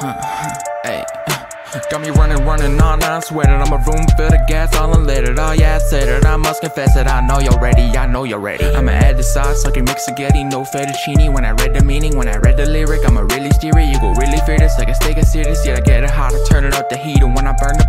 Hey. Got me running, running on, I'm sweating. I'm a room filled of gas, all unleaded. Oh yeah, I said it. I must confess it. I know you're ready. I know you're ready. I'ma add the sauce like a mix spaghetti, no fettuccine. When I read the meaning, when I read the lyric, I'ma really steer it. You go really fear this like a steak of serious. Yeah, I get it hot, I turn it up the heat. And when I burn the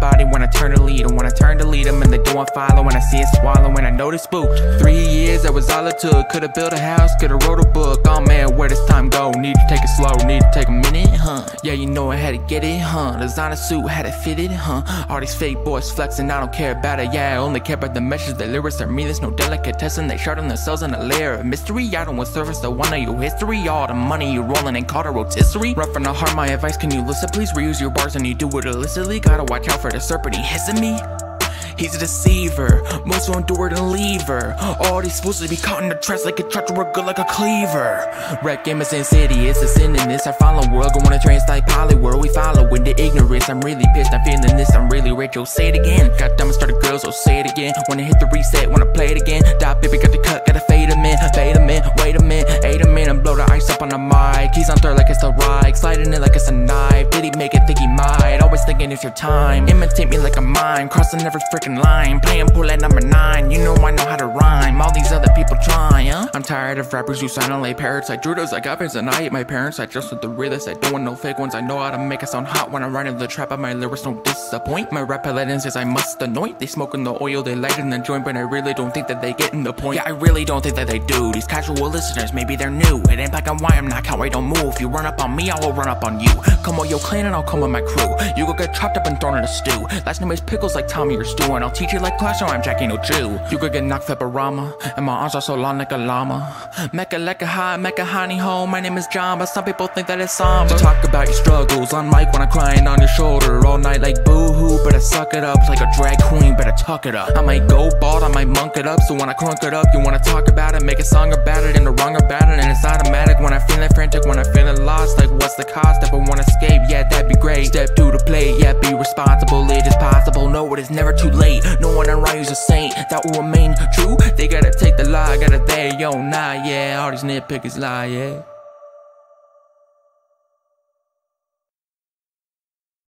lead them, and follow. When I see it swallow, when I know it's spooked. Three years, that was all it took. Could've built a house, could've wrote a book. Oh man, where does time go? Need to take it slow, need to take a minute, huh? Yeah, you know I had to get it, huh? Designer suit had it fitted, huh? All these fake boys flexing, I don't care about it, yeah. I only care about the message, the lyrics are me, there's no delicatessen. They sharding themselves in a layer of mystery. I don't want service the one of your history. All the money you rolling and called a rotisserie. Rough from the heart, my advice, can you listen? Please reuse your bars and you do it illicitly. Gotta watch out for the serpent, he hissing me. He's a deceiver, most won't do it and leave her. All these fools to be caught in the trash like a tractor or good like a cleaver. Rap game is insidious, a sin in this. I follow world, going to translate Poliwhirl. We follow in the ignorance. I'm really pissed, I'm feeling this. I'm really rich, yo, say it again. Got dumb started girls, so say it again. Wanna hit the reset, wanna play it again. DaBaby, got the cut, gotta fade him in. Fade him in, wait a minute, eight a minute, and blow the ice up on the mic. He's on third like it's the right, sliding it like it's a knife. Thinking it's your time. Imitate me like a mime, crossing every freaking line. Playing pool at number nine, you know I know how to rhyme. All these other people try, huh? I'm tired of rappers who sound like parrots. I drew like uppers and I hate my parents. I just with the realest, I don't want no fake ones. I know how to make it sound hot when I run in the trap. But my lyrics don't disappoint. My rap paladin says I must anoint. They smoking the oil, they light in the joint, but I really don't think that they getting the point. Yeah, I really don't think that they do. These casual listeners, maybe they're new. It ain't black and white, I'm not right, don't move. You run up on me, I will run up on you. Come with your clan and I'll come with my crew. You go get chopped up and thrown in a stew. Last name is Pickles like Tommy or Stu, and I'll teach you like Clash or I'm Jackie no Jew. You could get knocked Feparama, and my arms are so long like a llama. Mecca like a high, Mecca honey home. My name is John, but some people think that it's somber. Talk about your struggles on mic when I'm crying on your shoulder all night like boo hoo. Better suck it up like a drag queen, better tuck it up. I might go bald, I might monk it up. So when I crunk it up, you wanna talk about it, make a song about it, and the wrong about it, and it's automatic when I'm feeling frantic, when I'm feeling lost. Like what's the cost? If I wanna escape, yeah, that'd be great. Step to responsible. It is possible, no, it is never too late. No one around you's a saint that will remain true. They gotta take the lie, gotta they yo nah, yeah. All these nitpickers lie, yeah.